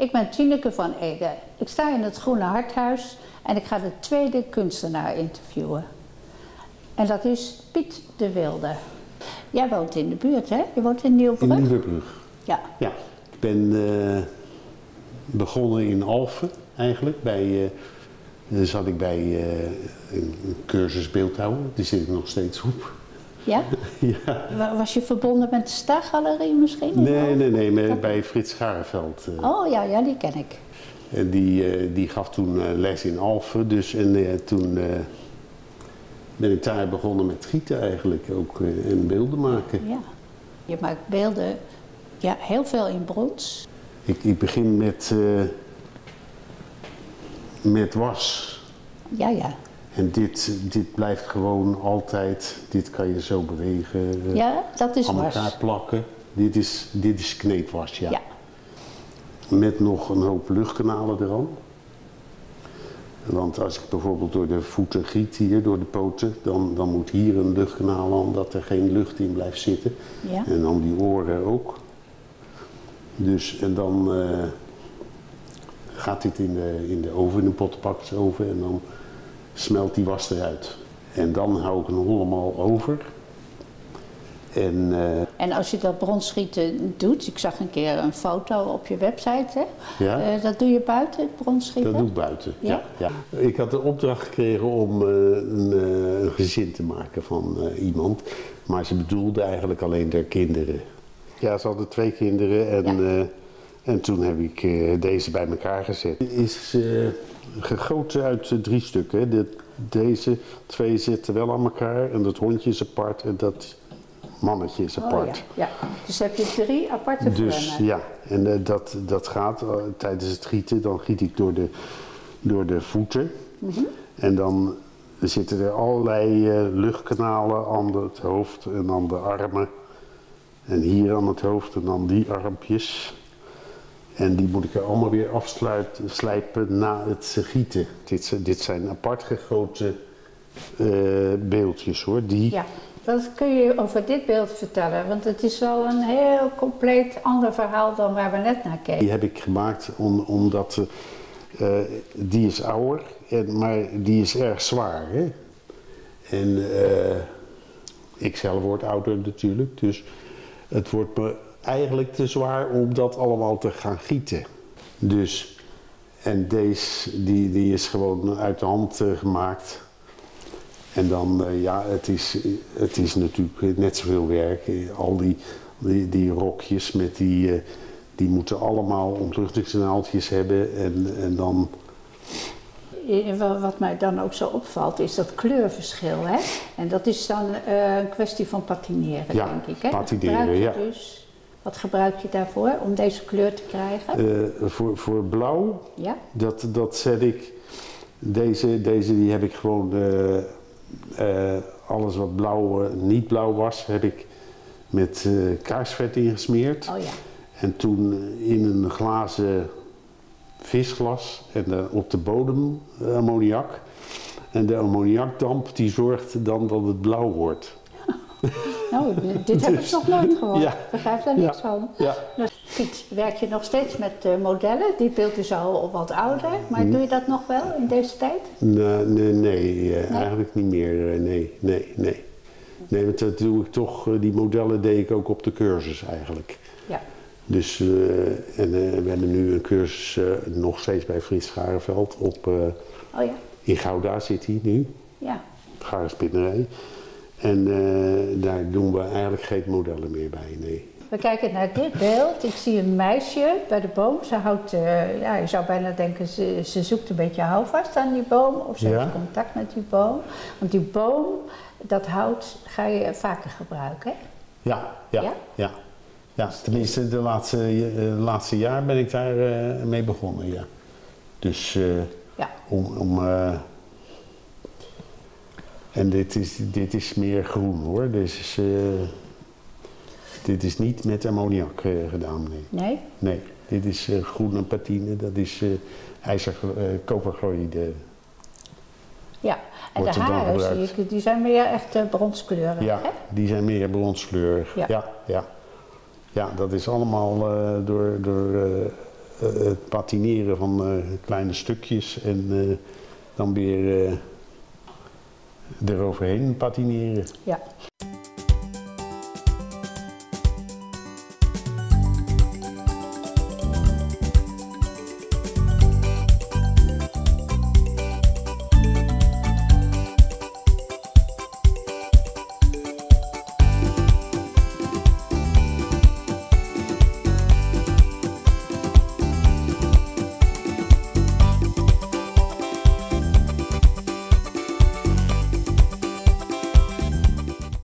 Ik ben Tineke van Ede. Ik sta in het Groene Harthuis en ik ga de tweede kunstenaar interviewen. En dat is Piet de Wilde. Jij woont in de buurt, hè? Je woont in Nieuwbrug? In Nieuwebrug. Ja. Ja, ik ben eh, begonnen in Alphen eigenlijk. Bij, daar zat ik bij eh, een, een cursus beeldhouden. Die zit ik nog steeds op. Ja? ja. Wa- Was je verbonden met de Staargalerie misschien? Nee, nee, nee, maar bij Frits Garenveld. eh. Oh ja, ja, die ken ik. En die, eh, die gaf toen eh, les in Alphen. Dus en toen ben ik daar begonnen met gieten eigenlijk ook en beelden maken. Ja. Je maakt beelden, ja, heel veel in brons. Ik, ik begin met, met was. Ja, ja. En dit, dit blijft gewoon altijd, dit kan je zo bewegen, eh, Ja, dat is aan was. elkaar plakken. Dit is, dit is kneepwas, ja. Ja. Met nog een hoop luchtkanalen eraan. Want als ik bijvoorbeeld door de voeten giet hier, door de poten, dan, dan moet hier een luchtkanaal aan, omdat er geen lucht in blijft zitten. Ja. En dan die oren ook. Dus, en dan eh, gaat dit in de, in de oven, in een pottenbakkersoven, en dan smelt die was eruit. En dan hou ik hem helemaal over. En eh, En als je dat bronschieten doet, ik zag een keer een foto op je website, hè? Ja. Eh, dat doe je buiten, het bronschieten? Dat doe ik buiten. Ja? Ja? Ja, Ik had de opdracht gekregen om eh, een, een gezin te maken van eh, iemand. Maar ze bedoelde eigenlijk alleen de kinderen. Ja, ze hadden twee kinderen en, Ja. eh, en toen heb ik eh, deze bij elkaar gezet. Het is eh, gegoten uit eh, drie stukken. De, deze twee zitten wel aan elkaar en dat hondje is apart en dat mannetje is Oh, apart. ja. ja. Dus heb je drie aparte Dus vormen. ja, en dat, dat gaat tijdens het gieten. Dan giet ik door de, door de voeten. Mhm. En dan zitten er allerlei luchtkanalen aan het hoofd en aan de armen. En hier aan het hoofd en dan die armpjes. En die moet ik er allemaal weer afsluiten, slijpen na het gieten. Dit, zijn- dit zijn apart gegoten eh, beeldjes hoor. Die, Ja, wat kun je over dit beeld vertellen? Want het is wel een heel compleet ander verhaal dan waar we net naar keken. Die heb ik gemaakt om, omdat eh, die is ouder, en, maar die is erg zwaar. Hè? En eh, ik zelf word ouder natuurlijk, dus het wordt me eigenlijk te zwaar om dat allemaal te gaan gieten. Dus, en deze die, die is gewoon uit de hand eh, gemaakt. En dan, eh, ja, het is, het is natuurlijk net zoveel werk. Al die, die, die rokjes met die, eh, die moeten allemaal ontluchtingskanaaltjes hebben. En, en dan, wa- Wat mij dan ook zo opvalt is dat kleurverschil. Hè? En dat is dan een kwestie van patineren, Ja, denk ik. Hè? patineren, ja. Dus, wat gebruik je daarvoor om deze kleur te krijgen? eh, voor, voor blauw, ja? dat, dat zet ik. Deze, deze die heb ik gewoon. eh, eh, alles wat blauw, niet blauw was, heb ik met kaarsvet ingesmeerd. Oh ja. En toen in een glazen visglas en op de bodem ammoniak. En de ammoniakdamp die zorgt dan dat het blauw wordt. Nou, dit heb ik Dus- nog nooit gehoord. Ja. Ik begrijp daar Ja. niks van. Ja. Dus, Piet, werk je nog steeds met eh, modellen? Die beeld is al wat ouder, maar Mhm. doe je dat nog wel in deze tijd? Nee, nee, nee, eh, eigenlijk niet meer. eh, nee, nee, nee. Nee, want dat doe ik toch, die modellen deed ik ook op de cursus eigenlijk. Ja. Dus, en we hebben nu een cursus nog steeds bij Frits Scharenveld op, Oh ja, in Gouda zit hij nu. ja. Garenspinnerij. En eh, daar doen we eigenlijk geen modellen meer bij, nee. We kijken naar dit beeld. Ik zie een meisje bij de boom. Ze houdt, eh, ja, je zou bijna denken, ze, ze zoekt een beetje houvast aan die boom. Of ze Ja. heeft contact met die boom. Want die boom, dat hout, ga je vaker gebruiken. hè? Ja, ja, Ja? ja. ja. tenminste, de laatste, eh, laatste jaar ben ik daar mee begonnen, ja. Dus Ja. om... om en dit is, dit is meer groen hoor. Dit is, eh, dit is niet met ammoniak eh, gedaan, nee. Nee? Nee, dit is eh, groene patine, dat is ijzer, koperchloride. Ja. En Wordt de haren, zie ik, die zijn meer echt bronskleurig, Ja, hè? die zijn meer bronskleurig. Ja. Ja, ja. ja. dat is allemaal door, door het patineren van kleine stukjes en dan weer eroverheen patineren. Ja.